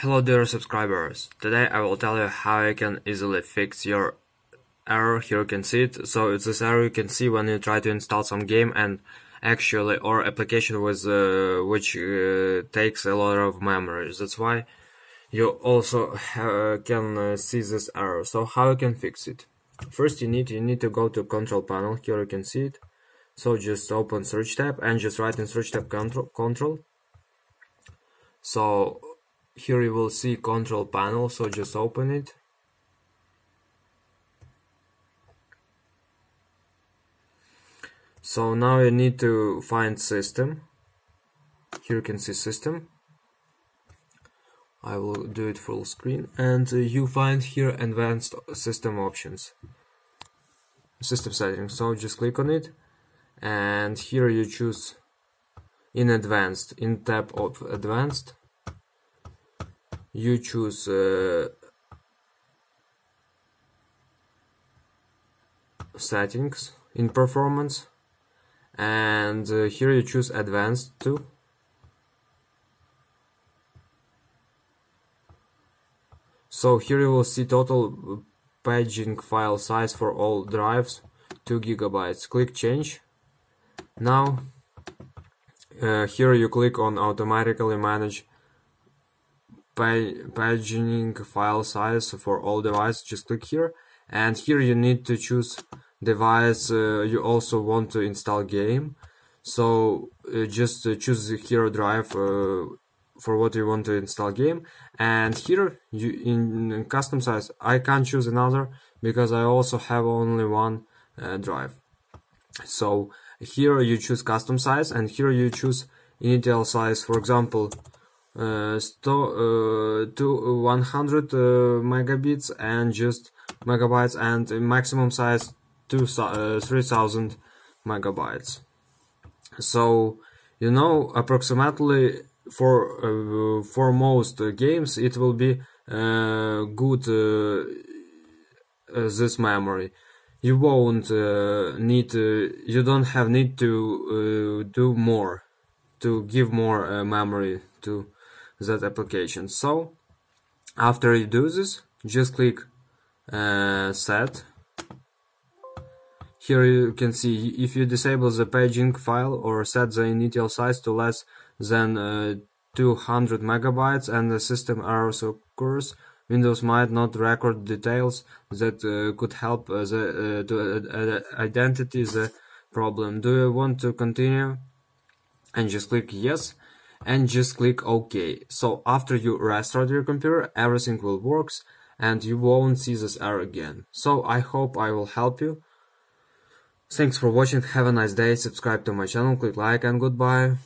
Hello dear subscribers, today I will tell you how you can easily fix your error, here you can see it, so it's this error you can see when you try to install some game and actually or application with uh, which uh, takes a lot of memory, that's why you also uh, can uh, see this error, so how you can fix it. First you need, you need to go to control panel, here you can see it, so just open search tab and just write in search tab control, control. so here you will see control panel so just open it. So now you need to find system. Here you can see system. I will do it full screen. And uh, you find here advanced system options. System settings. So just click on it. And here you choose in advanced in tab of advanced you choose uh, settings in performance and uh, here you choose advanced too. So here you will see total paging file size for all drives 2 gigabytes. Click change. Now uh, here you click on automatically manage paginning file size for all devices just click here. And here you need to choose device uh, you also want to install game. So uh, just uh, choose hero drive uh, for what you want to install game. And here you in, in, custom size I can't choose another because I also have only one uh, drive. So here you choose custom size and here you choose initial size. For example sto uh, to 100 uh, megabits and just megabytes and maximum size to 3000 megabytes. So you know approximately for uh, for most uh, games it will be uh, good this memory. You won't need you don't have need to do more to give more memory to that application so after you do this just click uh, set here you can see if you disable the paging file or set the initial size to less than uh, 200 megabytes and the system errors occurs Windows might not record details that uh, could help uh, the, uh, to uh, identify the problem. Do you want to continue? And just click yes and just click OK. So after you restart your computer, everything will works and you won't see this error again. So I hope I will help you. Thanks for watching, have a nice day, subscribe to my channel, click like and goodbye.